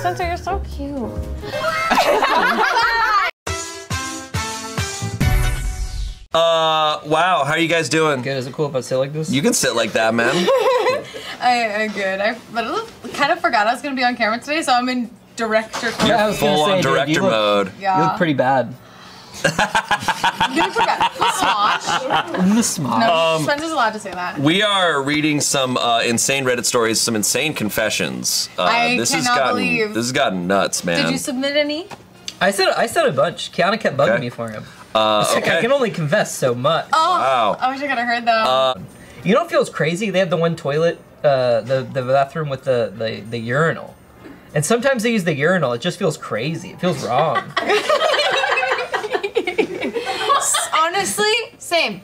Spencer, you're so cute. Uh, wow, how are you guys doing? Good. Is it cool if I sit like this? You can sit like that, man. I, I'm good. I but I kind of forgot I was gonna be on camera today, so I'm in director. Yeah, I was gonna Full say, on dude, you director look- mode. Yeah. You look pretty bad. You forgot. Smosh. The smog. No, Um, Spencer's allowed to say that. We are reading some uh, insane Reddit stories, some insane confessions. Uh, I this has cannot gotten believe- this has gotten nuts, man. Did you submit any? I said I said a bunch. Kiana kept bugging Okay. me for him. uh, It's like, I can only confess so much. Oh, Wow. I wish I could have heard that. Uh, You know what feels crazy? They have the one toilet, uh, the the bathroom with the, the the urinal, and sometimes they use the urinal. It just feels crazy. It feels wrong. Honestly, same.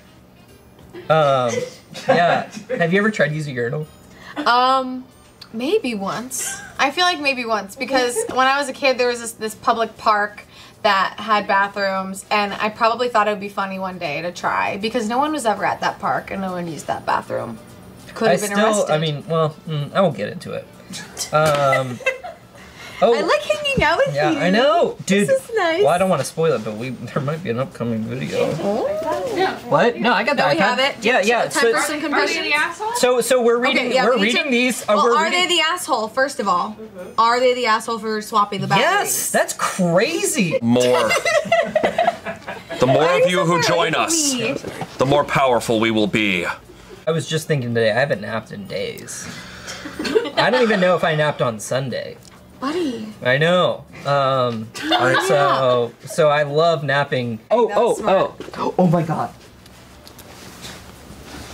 um, yeah. Have you ever tried to use a urinal? Um, maybe once. I feel like maybe once because when I was a kid, there was this this public park that had bathrooms, and I probably thought it would be funny one day to try because no one was ever at that park and no one used that bathroom. Could I have been still. arrested. I mean, well, mm, I won't get into it. Um. Oh, I like hanging out with yeah, you. I know, dude. This is nice. Well, I don't want to spoil it, but we there might be an upcoming video. Oh. What? No, I got Don't that. we have it? Yeah, yeah. Time So, for some confessions? so, so we're reading. Okay, yeah, we're we reading to- these. Uh, Well, we're are reading, they the asshole? First of all, are they the asshole for swapping the batteries? Yes, that's crazy. more. the more Why of you who join us, me? the more powerful we will be. I was just thinking today. I haven't napped in days. I don't even know if I napped on Sunday. Buddy. I know. Um, so so I love napping. Oh That's oh smart. oh oh my god.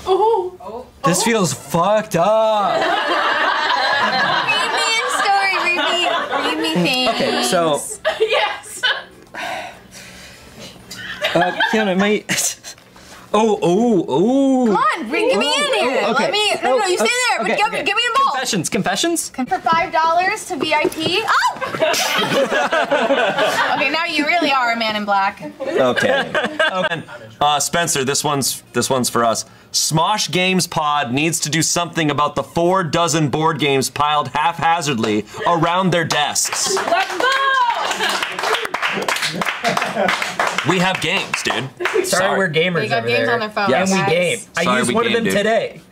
Oh. This feels fucked up. Read me a story. Read me. Read me things. Okay, so yes. uh, Kiana, my. Oh oh oh. Come on, bring, get me in here. Oh, okay. Let me. No, no, you stay Oh, there. But okay, give, okay. give me involved. Confessions, confessions. For five dollars to VIP. Oh. okay, now you really are a man in black. Okay. okay. Uh, Spencer, this one's this one's for us. Smosh Games Pod needs to do something about the four dozen board games piled haphazardly around their desks. Let's go. We have games, dude. Sorry, we're gamers They got over games there. on their phone. Yes. And we guys. game. I used we one of them dude. today.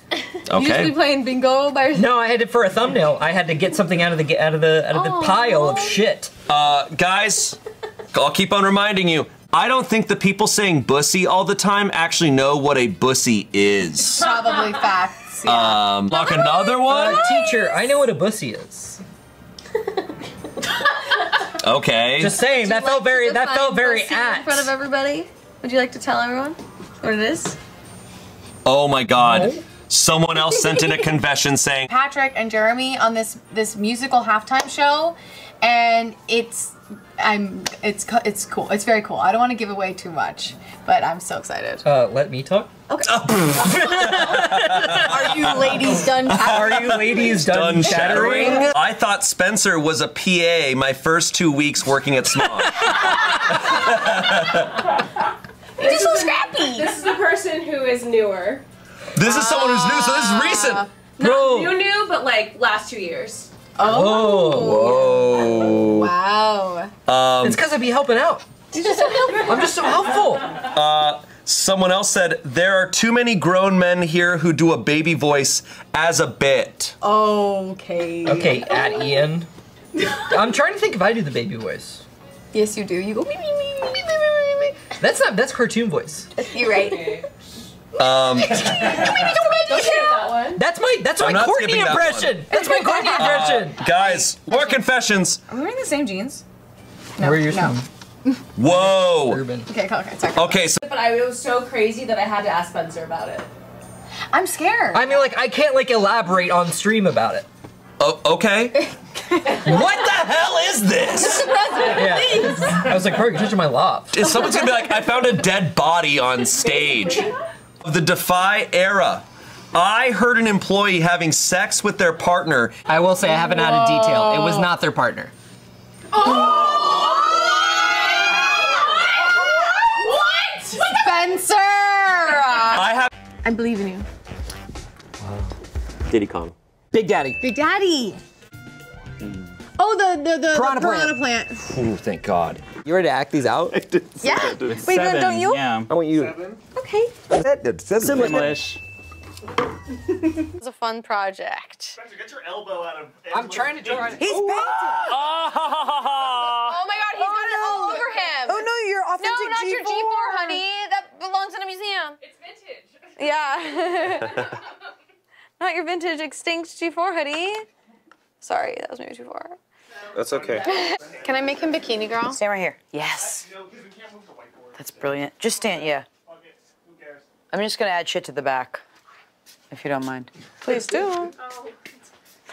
You used to be playing bingo by yourself. No, I had it for a thumbnail. I had to get something out of the out of the out of the Aw. pile of shit. Uh, guys, I'll keep on reminding you. I don't think the people saying bussy all the time actually know what a bussy is. Probably facts. Yeah. Um, like another one? Uh, teacher, I know what a bussy is. Okay. Just saying, that felt very that felt very in front of everybody. Would you like to tell everyone what it is? Oh my god. No. Someone else sent in a confession saying, Patrick and Jeremy on this this musical halftime show, and it's I'm it's it's cool. It's very cool. I don't want to give away too much, but I'm so excited. Uh, let me talk. Okay. Are you ladies done? Are you ladies done, done chattering? shattering? I thought Spencer was a PA my first two weeks working at Smosh. You're so scrappy. This is the person who is newer. This is someone who's new, so this is ah. recent. Bro. New, new, but like last two years. Oh. oh whoa. Wow. Um, it's because I'd be helping out. I'm just so helpful. Uh, someone else said, there are too many grown men here who do a baby voice as a bit. Okay. Okay, at Ian. I'm trying to think if I do the baby voice. Yes, you do. You go. "Me, me, me, me, me, me, me, That's not that's cartoon voice. You're right. Um, Don't skip that one. That's my that's I'm my Courtney skipping that one. impression. That's my Courtney impression. guys, more confessions. Are we wearing the same jeans? No. Where are yours no. from? Whoa. Urban. Okay, okay, okay. Sorry. Okay, so But I, it was so crazy that I had to ask Spencer about it. I'm scared. I mean, like I can't like elaborate on stream about it. oh, okay. what the hell is this? Yeah. I was like, bro, you're touching my loft. Is someone's gonna be like, I found a dead body on stage. Of the Defy era. I heard an employee having sex with their partner. I will say I haven't added detail. It was not their partner. What? Spencer. I have I believe in you. Diddy Kong. Big Daddy. Big Daddy. Oh, the the the Piranha piranha plant. plant. Ooh, thank God. You ready to act these out? Yeah. Wait, Seven, don't you? Yeah. I want you. Okay. English. It's a fun project. Spencer, Get your elbow out of. I'm trying to draw. He's oh, painting. Ah! Oh my God, he's oh, got it all over him. Oh no, your authentic No, not G4. your G4, honey. That belongs in a museum. It's vintage. Yeah. not your vintage extinct G4 hoodie. Sorry, that was maybe too far. That's okay. Can I make him bikini girl? Stand right here. Yes. That's brilliant. Just stand, yeah. I'm just gonna add shit to the back, if you don't mind. Please do.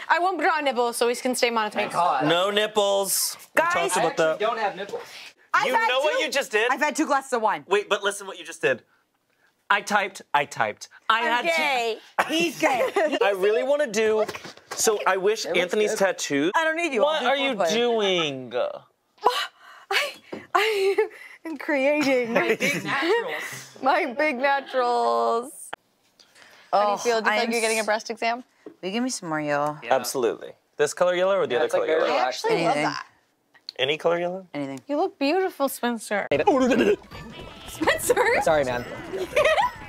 I won't draw nipples so we can stay monotone. No nipples. We Guys, talked about that. Don't have nipples. I've You had know what you just did? I've had two glasses of wine. Wait, but listen what you just did. I typed, I typed. I I'm had gay. He's gay. to. I really want to do. So I wish Anthony's tattoos. I don't need you. What do are you foreplay. doing? I, I am creating my Big naturals. My big naturals. How do you Oh, feel? Do you I feel like you're getting a breast exam? Will you give me some more yellow? Absolutely. This color yellow or the other it's like color yellow? I actually love that. Any color yellow? Anything. You look beautiful, Spencer. Spencer? Sorry, man.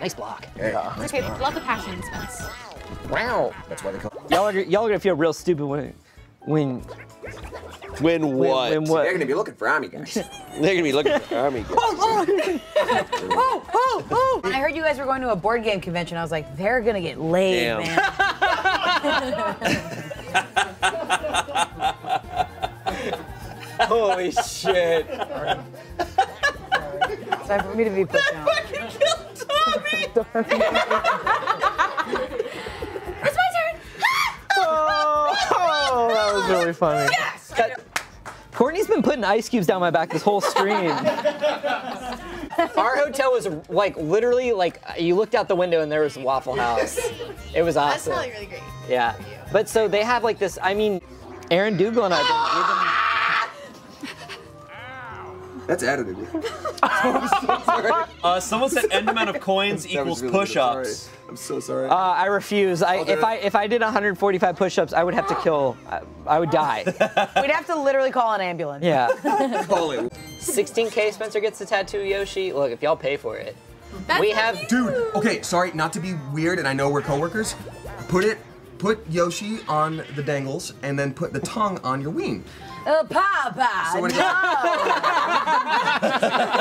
nice block. It's okay. Love the passion, Spence. Wow. That's why they call. Y'all are y'all are gonna feel real stupid when when Win what? when what? They're gonna be looking for army guys. They're gonna be looking for army. guys. Oh oh oh, oh, oh, oh! When I heard you guys were going to a board game convention, I was like, they're gonna get laid, Damn. man. Holy shit. It's time for me to be put down. Oh, that was really funny. That- Courtney's been putting ice cubes down my back this whole stream. Our hotel was like literally like you looked out the window and there was Waffle House. It was awesome. That's awesome. probably really great. Yeah. But so they have like this. I mean, Aaron Dougal and I. That's edited. Uh, someone said end amount of coins equals really push-ups. I'm so sorry. Uh, I refuse. I, if I if I did 145 push-ups, I would have to kill. I, I would die. We'd have to literally call an ambulance. Yeah. Call it. 16k Spencer gets the tattoo Yoshi. Look, if y'all pay for it, we have. Dude, okay, sorry, not to be weird, and I know we're coworkers. Put it, put Yoshi on the dangles, and then put the tongue on your ween. Uh, Papa, So no!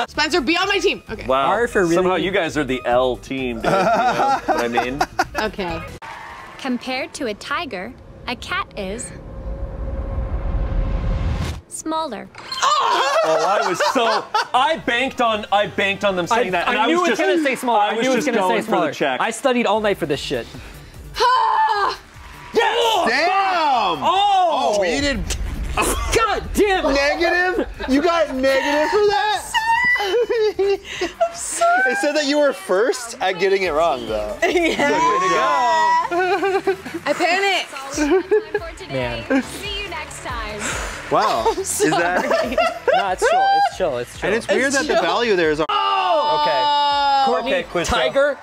Spencer, be on my team. Okay. Wow. Arf are really- Somehow you guys are the L team, dude. You know what I mean? Okay. Compared to a tiger, a cat is smaller. Oh, I was so. I banked on. I banked on them saying that. And I, knew was it was gonna say smaller. I I, was knew it was just gonna say for smaller. the check. I studied all night for this shit. yes! Damn! oh! Oh, we did God damn it! negative? You got negative for that? I'm sorry. It said that you were first at getting it wrong, though. I panicked. That's all we have time for today. Man. See you next time. Wow. Is that? No, it's chill. It's chill. It's chill. And it's weird that the value there is. Oh. okay. Courtney, Okay, quiz tiger.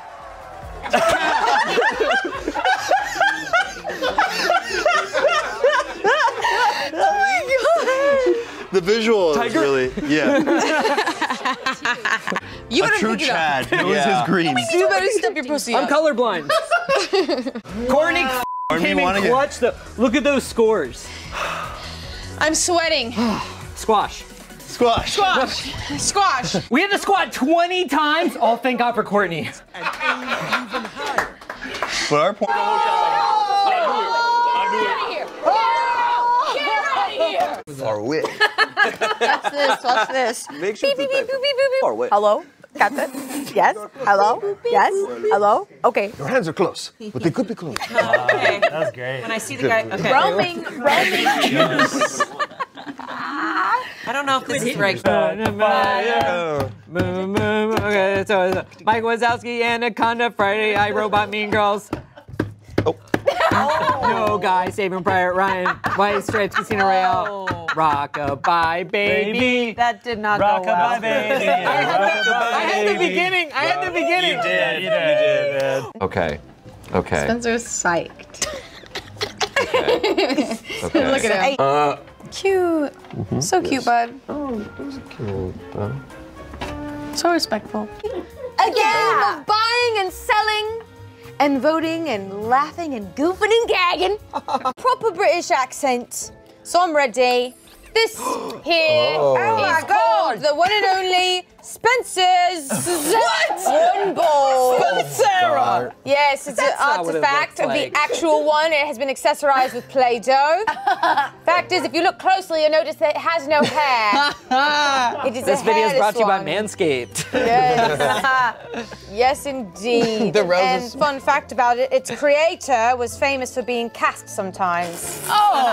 The visual is really. Yeah. You A better true pick it up. Chad knows Yeah. his greens. You better step your pussy I'm up. colorblind. Courtney Army came in wanna clutch. The, look at those scores. I'm sweating. Squash. Squash. Squash. Squash. We had to squat 20 times. Oh, thank God for Courtney. But our point. Far away. Watch this, watch this. Make sure Beep, it's beep, beep, beep, beep, beep. Far away. Hello? Captain? Yes? Hello? Yes? Hello? Okay. Your hands are close, but they could be close. Okay. That's great. When I see the guy, okay. Roaming, roaming. I don't know if this is right. Okay, so uh, Mike Wazowski, Anaconda, Friday, I Robot, Mean Girls. Oh. No guy, Saving Private Ryan, White Stripes, Casino Royale, Rockabye Baby. That did not go well. Rockabye baby. I had the beginning. I had the beginning. You did. You did. Okay. Okay. Spencer's psyched. Okay. Look at him. Uh, Cute. So cute, bud. Oh, that was cute. bud. So respectful. Again, buying and selling and voting and laughing and goofing and gagging. Proper British accent. So I'm ready. This here Oh. is Oh my called the one and only Spencer's What? One Ball. Spencer! Yes, it's That's an not it artifact of like. the actual one. It has been accessorized with Play-Doh. Fact is, if you look closely, you'll notice that it has no hair. It is This a video is brought to you by. Manscaped. Yes. yes, indeed. The roses. And fun fact about it, its creator was famous for being cast sometimes. Oh.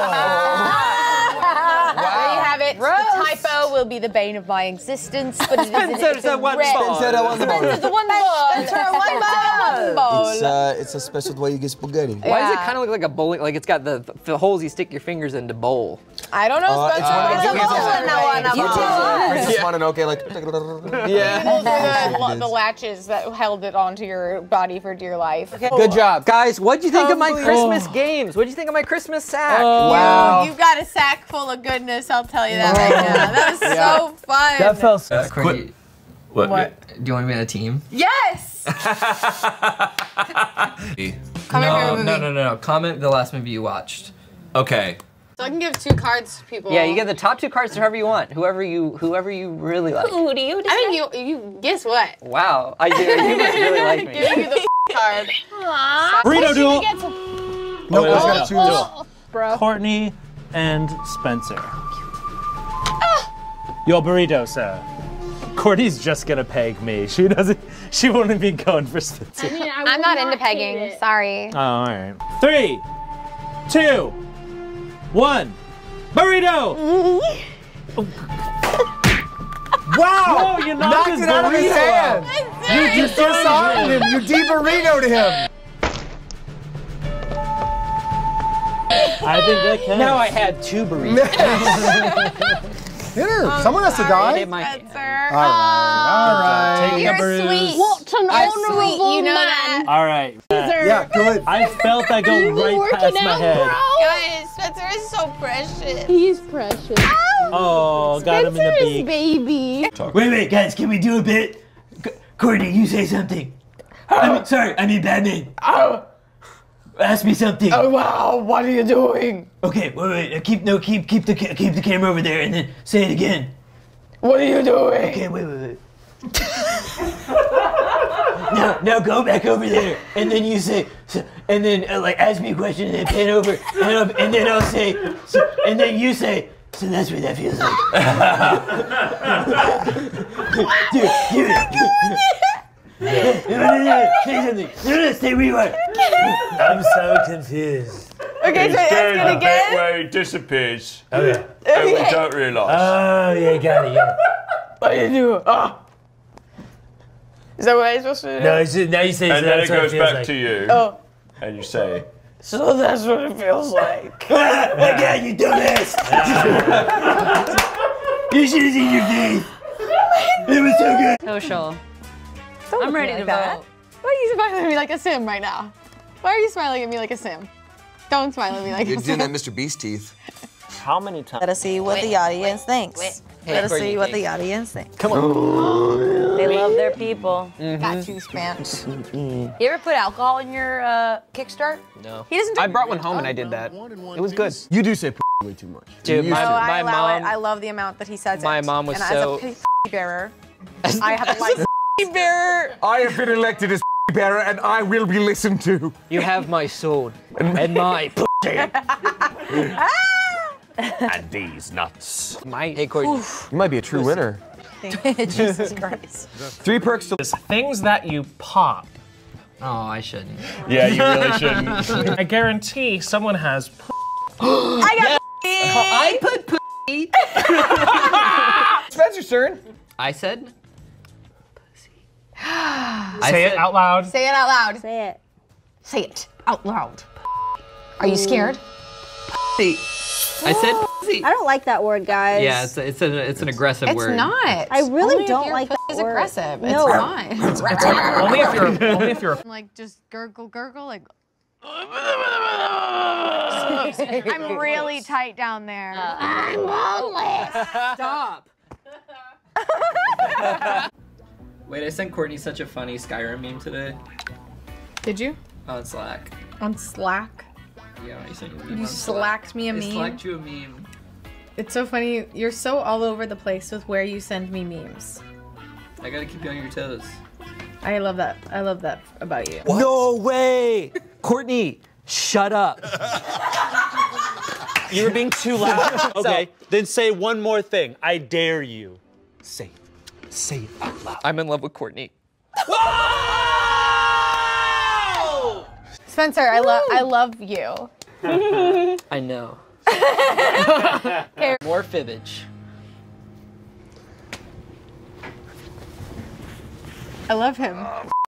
There you have it. The typo will be the bane of my existence, but it is an, Spencer's it's a a one rare- ball. Spencer, I want the ball. Spencer's the one ball. Spencer, one ball. ball. It's, uh, it's a special way you get spaghetti. Why does it kind of look like a bowling? Like it's got the, the holes you stick your fingers in to bowl. I don't know, Uh, Spencer. it's one of It's a things ball that's- in that one. It's one of those, uh, Princess Mononoke, like. Yeah. the, the latches that held it onto your body for dear life. Good job, guys. What'd you think of my Christmas games? What'd you think of my Christmas sack? Wow. You've got a sack full of goodness, I'll tell you that right now. That was so fun. That felt so Courtney, What? What? do you want me on a team? Yes! Comment no, no, no, no, no. Comment the last movie you watched. Okay. So I can give two cards to people. Yeah, you get the top two cards to whoever you want, whoever you whoever you really like. Who do you I think you, you, guess what? Wow, I do. You must really like me. Giving you the card. Burrito duel. Nope, Oh, I yeah. gotta choose. Oh, bro. Courtney and Spencer. Ah! Yo, burrito, sir. Courtney's just gonna peg me. She doesn't. She won't even going for Spencer. I'm not into pegging. Sorry. Oh, all right. Three, two, one. Burrito. Wow! Oh, you knocked knocked his it out of his hand. out. You just disarmed him. You de-burritoed him. I think that counts. Now I had two burritos. Hit her. Someone has to die. Hit my- Spencer. All right. All right. Taking You're a bruise. sweet. What an I'm sweet, you know that. All right. Yeah, good. I felt that go right past my head. Guys, Spencer is so precious. He's precious. Oh, oh got him in the beak. baby. Wait, wait, guys, can we do a bit? Courtney, you say something. Oh. I mean, sorry, I mean Batman. Oh. Ask me something. Oh wow, what are you doing? Okay, wait, wait. Keep no, keep, keep the, keep the camera over there, and then say it again. What are you doing? Okay, wait, wait, wait. now, now go back over there, and then you say, so, and then uh, like ask me a question, and then pan over, and, I'll, and then I'll say, so, and then you say, so that's what that feels like. Dude, dude. No, no, no, say something. No, no, stay where you are. I'm so confused. Okay, so ask it again. where he disappears. Oh, okay. And we don't realise. Oh, yeah, got it, got it. What are you doing? Oh. Is that what I'm supposed to do? No, it's, now you say so and then it that's what goes feels back like. to you. Oh. And you say, So that's what it feels like. Oh my god, you dumbass! you should have seen your face. It was so good. Social. Don't I'm look ready like to that. vote. Why are you smiling at me like a sim right now? Why are you smiling at me like a sim? Don't smile at me like a sim. You're doing that Mr. Beast teeth. How many times? Let us see what the audience thinks. Hey, Let us see what hey. the audience thinks. Come on. They love their people. Got you, Spence. You ever put alcohol in your uh, Kickstart? No. He doesn't I brought one home and I did that. It was good. You do say way too much. Dude, You my, used. Oh, I allow mom. it. I love the amount that he says My it. mom was and so- as a bearer, I have a license. Bearer. I have been elected as bearer, and I will be listened to. You have my sword and my pussy. Ah! and these nuts. My hey Courtney. You might be a true winner. Jesus Christ. Three perks to this. Things that you pop. Oh, I shouldn't. Yeah, you really shouldn't. I guarantee someone has. I got I put pussy. Spencer's turn. I said. I Say it out loud. Say it out loud. Say it. Say it out loud. Are you scared? I said pussy. I don't like that word, guys. Yeah, it's a, it's an it's an aggressive It's word. It's not. I really Only don't like that pussy's word. aggressive. No. It's not. Only if you're. Only if you're. like just gurgle, gurgle, like I'm really tight down there. I'm homeless. Stop. Wait, I sent Courtney such a funny Skyrim meme today Did you? on Slack. On Slack? Yeah, I sent you a meme You on slacked me a I meme? slacked you a meme. It's so funny. You're so all over the place with where you send me memes. I gotta keep you on your toes. I love that. I love that about you. No way! Courtney, shut up. you were being too loud. okay, then say one more thing. I dare you. Say, it. Say it out loud. I'm in love with Courtney. Spencer, I love I love you. I know. More fibbage. I love him.